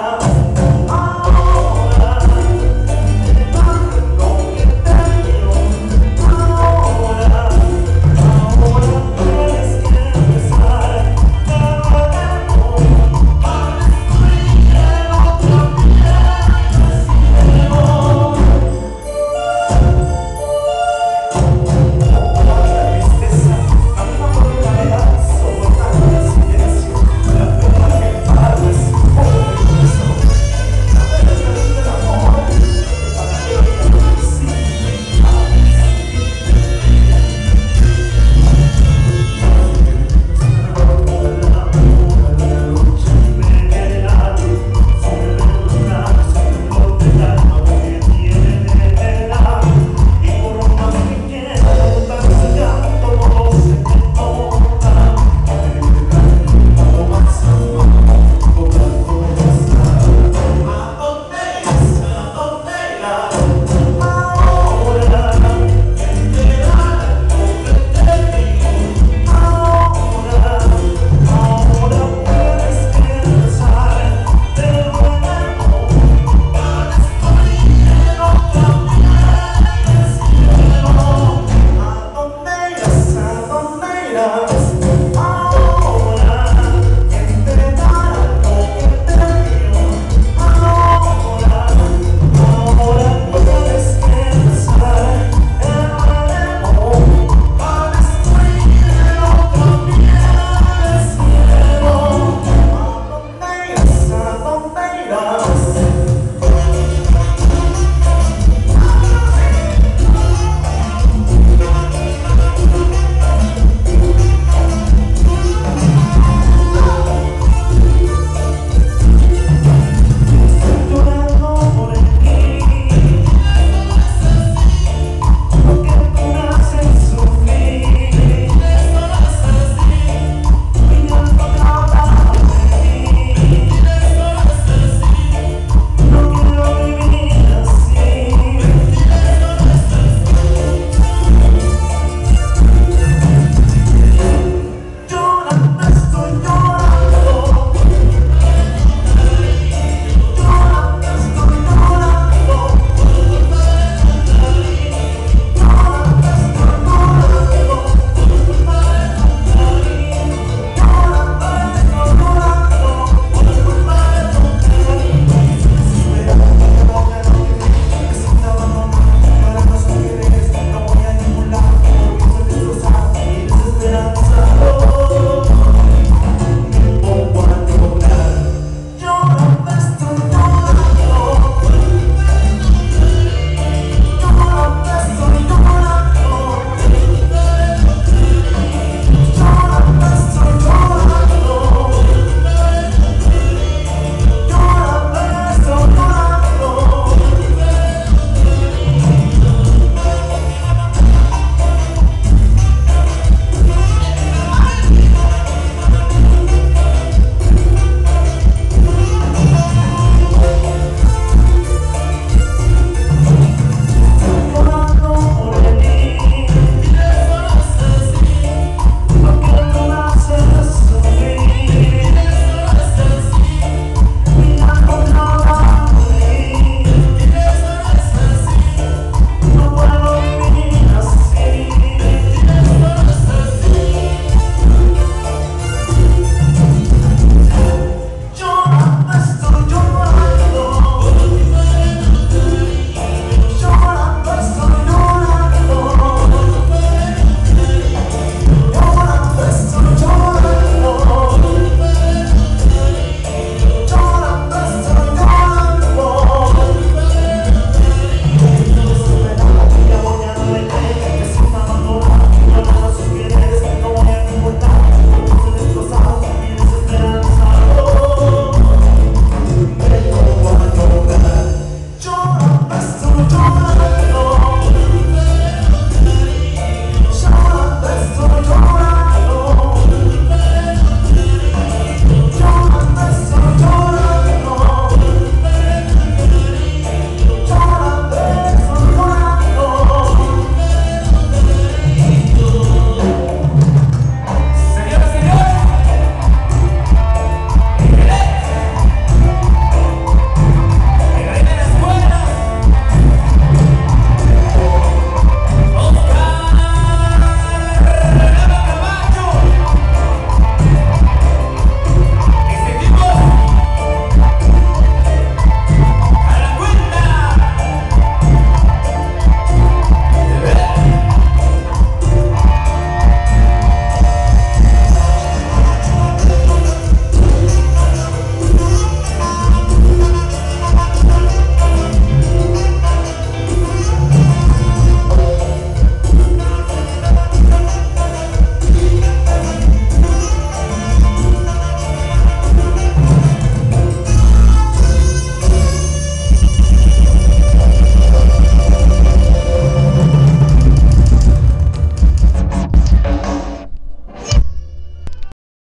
나